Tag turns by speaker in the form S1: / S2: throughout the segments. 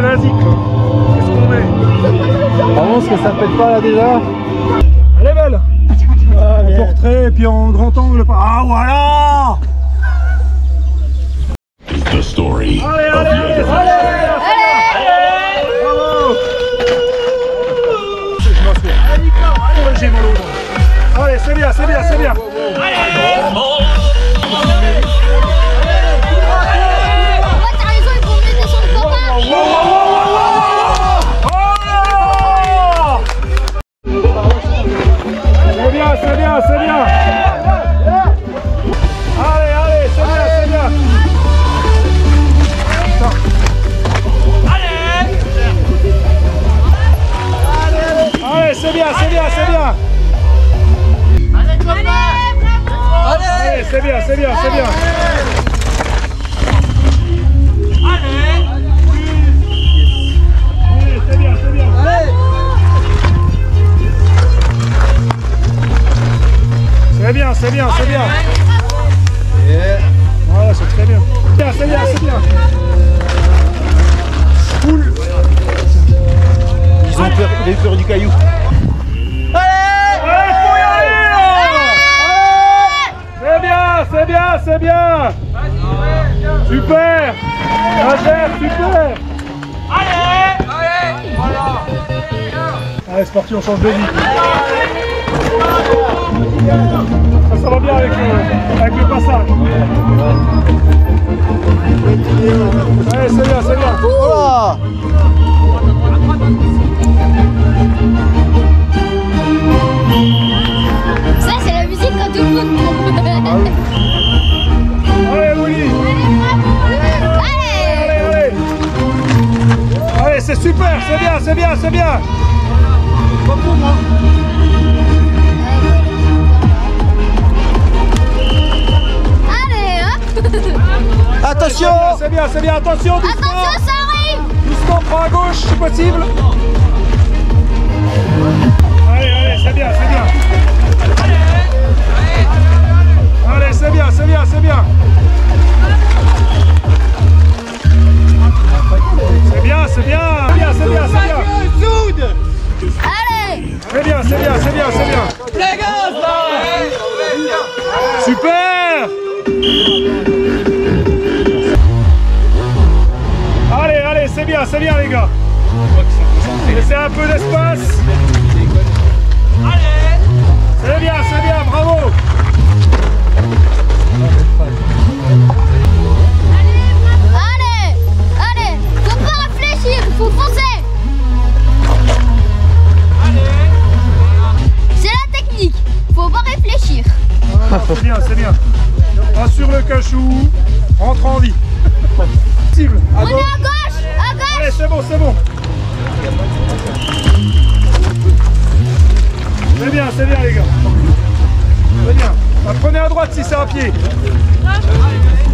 S1: la quoi. Qu'est-ce qu'on met
S2: Avant, ce que ça pète pas là déjà
S1: Elle est belle En portrait et puis en grand angle. Ah voilà
S3: The story
S1: Allez, allez, allez, allez, Bravo Je m'assois. Ouais, j'ai mal au ventre. Allez, c'est bien, c'est bien, c'est bien. Allez, c'est bien, c'est bien, c'est bien. Allez, c'est bien, c'est bien. C'est bien, c'est bien, c'est bien. Voilà, c'est très bien. Bien, c'est bien, c'est bien. Cool.
S2: Ils ont peur, ils ont peur du caillou.
S1: Allez, faut y aller là C'est bien, c'est bien, bien Super Roger, super Allez, c'est parti, on change de vie. Ça, ça va bien avec le, avec le passage. Allez, c'est bien, c'est bien.
S2: Voilà
S4: Ça, c'est la musique quand tout le monde
S1: c'est super, c'est bien, c'est bien, c'est bien.
S4: Allez, hop.
S2: Attention.
S1: C'est bien, c'est bien, attention, doucement
S4: Attention, ça arrive.
S1: Doucement, prends à gauche si possible. Allez, allez, c'est bien, c'est bien à droite si c'est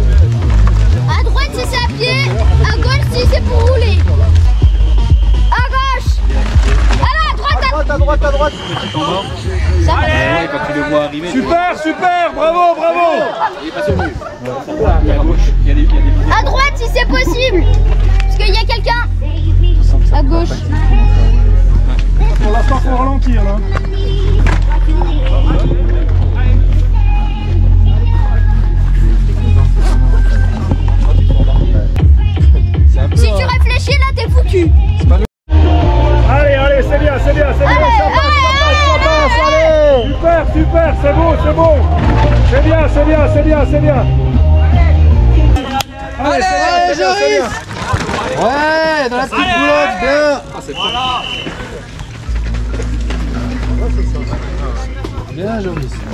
S1: à pied
S4: À droite si c'est à pied, à gauche si c'est pour rouler. À gauche à droite, à
S2: Droite, à droite, à droite
S4: Ça va.
S5: Ouais, quand tu le vois arriver,
S1: Super, super, bravo, bravo
S5: il est passé au milieu. Et à gauche, il y a des, il y a des
S4: À droite si c'est possible. Parce qu'il y a quelqu'un. À gauche.
S1: Pour l'instant, faut ralentir là.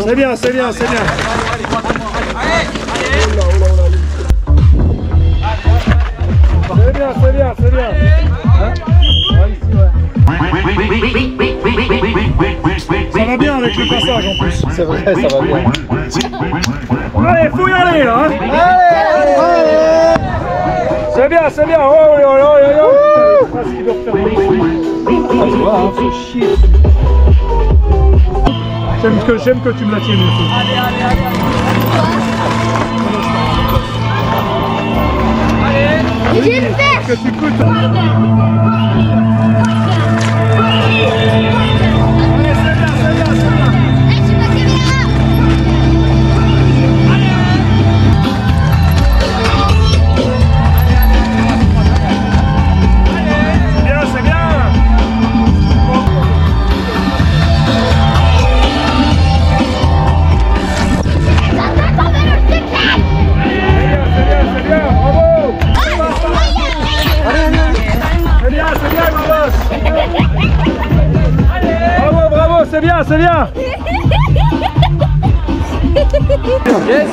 S1: C'est bien, c'est bien, c'est bien. C'est bien, c'est bien, c'est bien. Hein. Ça va bien avec le passage en plus.
S2: C'est vrai, ça va bien.
S1: Allez, faut y aller là. hein.
S2: Allez, allez
S1: C'est bien, c'est bien. Oh, oh, oh, oh, oh, oh. Ah,
S2: hein, faut chier.
S1: J'aime que, que tu me la tiennes aussi. bien, c'est bien Yes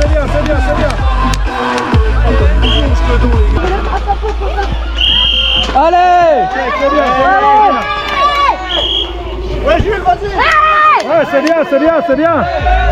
S1: c'est bien, c'est bien, c'est bien. C'est bien, c'est bien.
S2: Ouais
S1: c'est bien, c'est bien, c'est bien.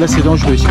S2: Là,
S1: c'est dangereux ici.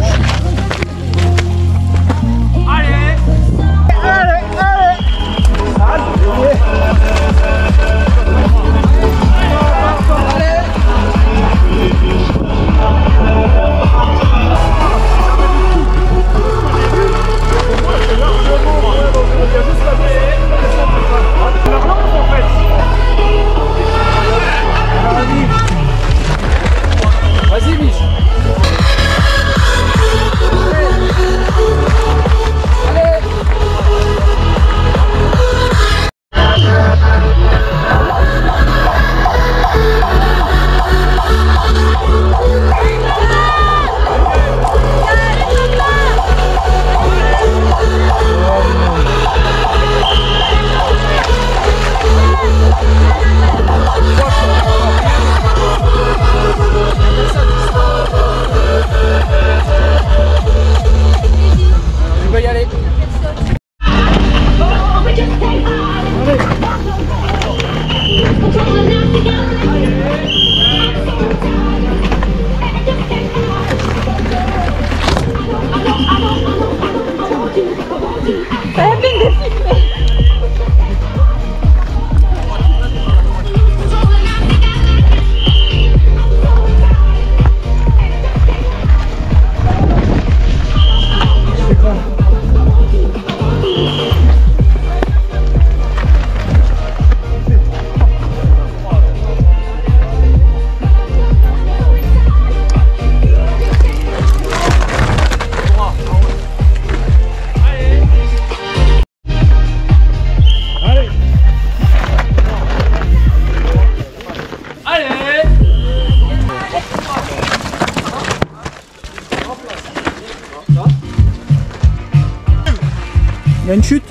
S1: Il y a une chute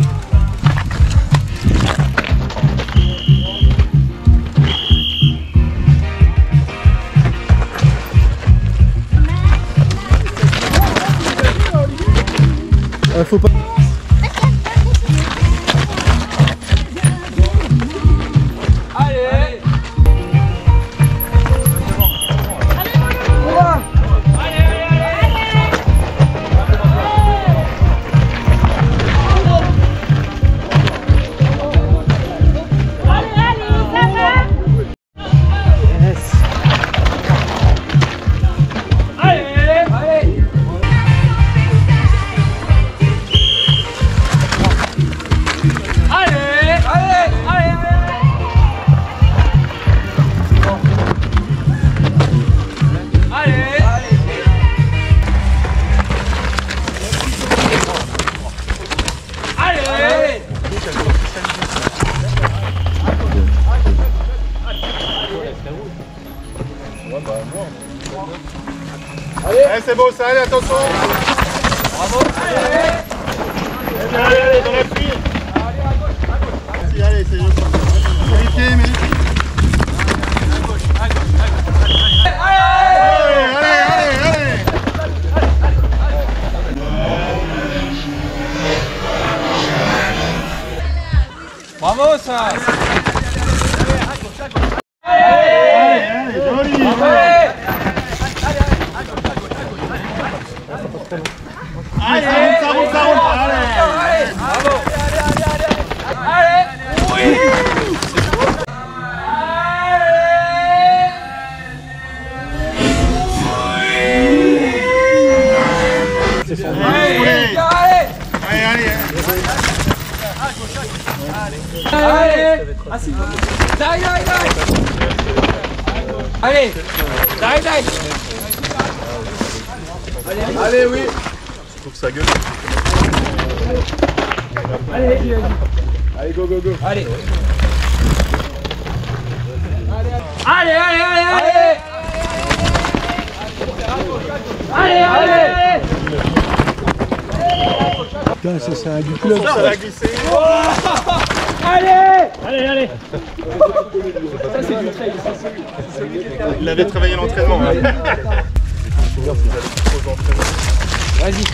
S1: Euh, faut pas.
S6: beau ça, allez, attention.
S2: Bravo. Allez,
S6: allez, allez, dans la file. Allez, à gauche, allez, c'est À gauche, Allez, allez, allez, allez.
S2: Bravo ça.
S6: Allez
S2: Assis Die, die, die Allez Die, die
S7: Allez, oui.
S8: Faut que ça gueule.
S7: Allez, go, go, go.
S1: Allez. Allez, allez, allez, allez Allez, allez, allez
S2: Putain, ça, c'est un du club.
S8: Ça va glisser.
S1: Allez Allez, allez
S8: Il avait travaillé l'entraînement. hein.
S1: Vas-y.